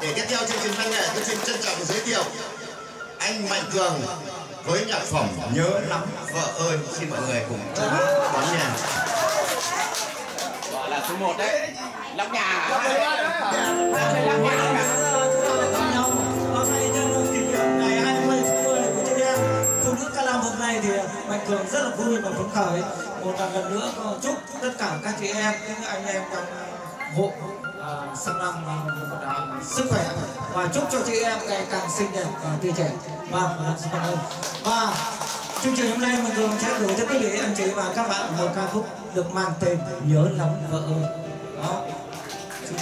để tiếp theo chương trình văn nghệ tôi xin trân trọng giới thiệu anh Mạnh Cường với nhạc phẩm nhớ lắm vợ ơi. Xin mọi người cùng chú đón nghe. Gọi là số 1 đấy. Lóc nhà. Hả? lóc nhà. Nhau hôm nay nhân kỷ niệm ngày 20 tháng 10 của chị em phụ nữ ca lam hôm nay thì mạnh cường rất là vui và phấn khởi. Một lần nữa chúc tất cả các chị em những anh em trong hộ à, sang năm sức khỏe và chúc cho chị em ngày càng xinh đẹp và tươi trẻ. Và xin ơn và chương trình hôm nay mình thường sẽ gửi tới quý vị anh chị và các bạn một ca khúc được mang tên nhớ lắm vợ ơi. Đó. Xin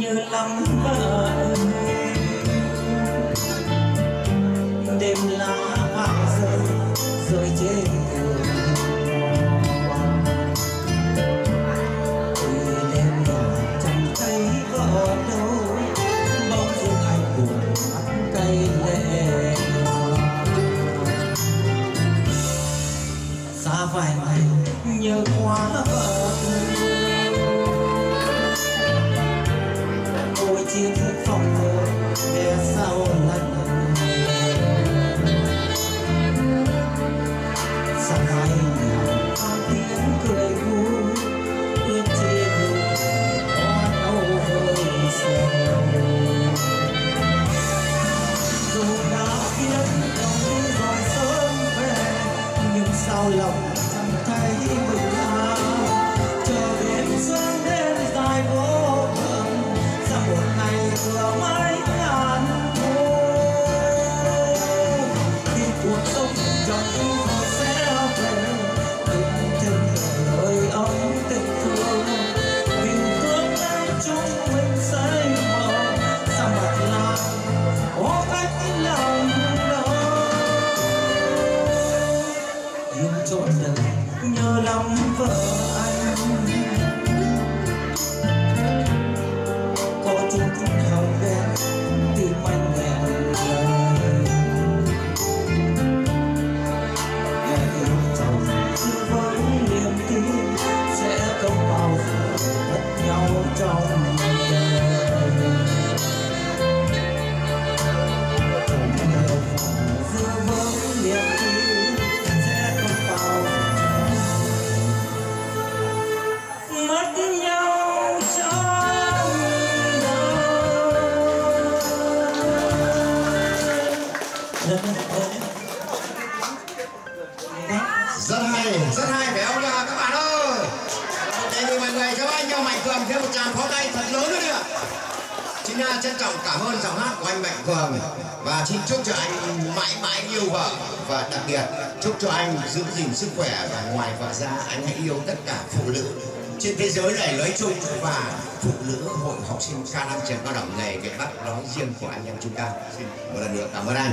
như lắm vợ đêm lá vàng rơi rơi trên đường. chiến phòng ngừa để sau lạnh sáng nay con tiếng cười vui ước chi con âu vơi sầu dù đã biết lòng đi sớm về, nhưng sao lòng chẳng thấy mình ao còn thêm một tràng pháo tay thật lớn nữa đi ạ. Xin uh, trân trọng cảm ơn giọng hát của anh Mạnh Cường và xin chúc cho anh mãi mãi yêu vợ. Và đặc biệt chúc cho anh giữ gìn sức khỏe và ngoài vợ ra anh hãy yêu tất cả phụ nữ trên thế giới này nói chung và phụ nữ hội học sinh ca nam trường cao đẳng nghề Việt Bắc nói riêng của anh em chúng ta. Xin một lần nữa cảm ơn anh.